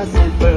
doesn't